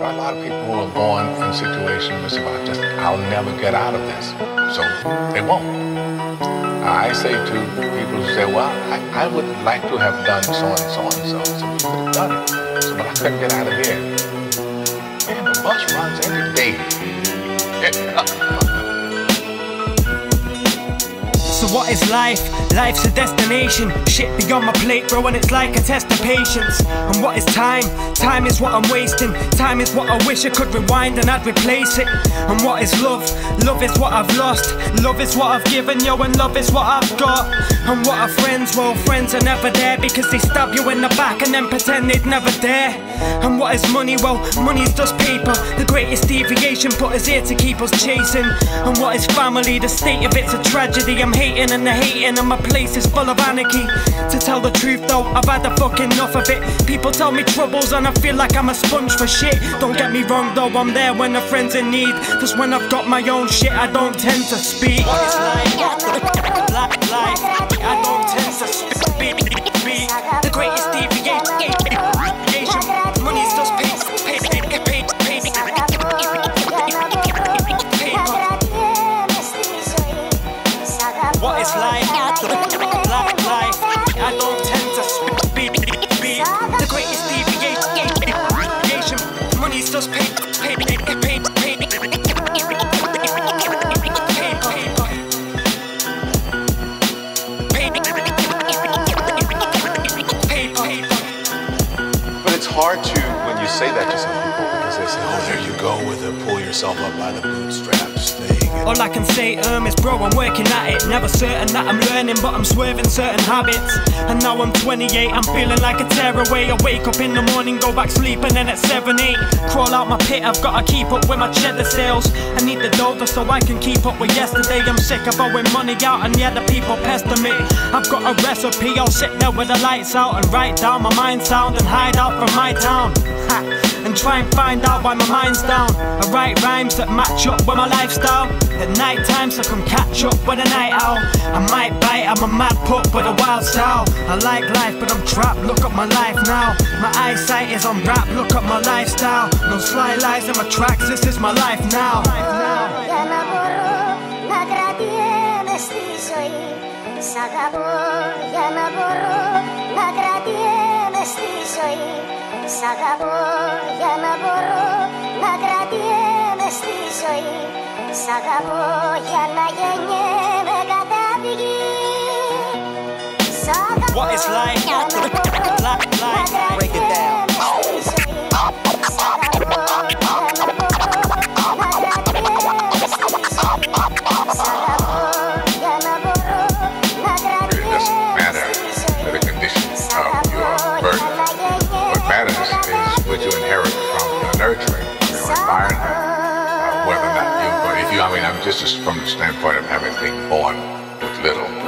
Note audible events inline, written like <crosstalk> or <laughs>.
a lot of people who are born in situations about just, I'll never get out of this. So they won't. I say to people who say, well, I, I would like to have done so and so and so. So you could have done it. So, but I couldn't get out of here. Man, the bus runs every day. <laughs> So what is life? Life's a destination. Shit beyond my plate, bro, and it's like a test of patience. And what is time? Time is what I'm wasting. Time is what I wish I could rewind and I'd replace it. And what is love? Love is what I've lost. Love is what I've given, yo, and love is what I've got. And what are friends? Well, friends are never there because they stab you in the back and then pretend they'd never dare. And what is money? Well, money's just paper. The greatest deviation put us here to keep us chasing. And what is family? The state of it's a tragedy. I'm hating and the hating, and my place is full of anarchy. To tell the truth though, I've had a fucking enough of it. People tell me troubles, and I feel like I'm a sponge for shit. Don't get me wrong though, I'm there when a friend's in need. Cause when I've got my own shit, I don't tend to speak. Hard to, when you say that to some people, say, oh, there you go with it, pull yourself up by the bootstraps. All I can say, um, is bro, I'm working at it. Never certain that I'm learning, but I'm swerving certain habits. And now I'm 28, I'm feeling like a tearaway. I wake up in the morning, go back sleep, and then at 7, 8, crawl out my pit. I've gotta keep up with my cheddar sales. I need the dough so I can keep up with yesterday. I'm sick of owing money out, and yeah, the people pester me. I've got a recipe, I'll sit there with the lights out and write down my mind sound and hide out from my town. Ha, <laughs> and try and find out why my mind's down. I write rhymes that match up with my lifestyle. At night times I can catch up with a night owl. I might bite, I'm a mad pup with a wild style. I like life, but I'm trapped. Look at my life now. My eyesight is on rap. Look at my lifestyle. No sly lies in my tracks. This is my life now. Για να μπορώ να κρατιέμαι στη ζωή Σ' αγαπώ για να μπορώ να κρατιέμαι στη ζωή Σ' αγαπώ για να μπορώ να κρατιέμαι στη ζωή. Σ' αγαπώ για να γεννιέμαι κατά τη γη Σ' αγαπώ I mean, I'm just from the standpoint of having been born with little.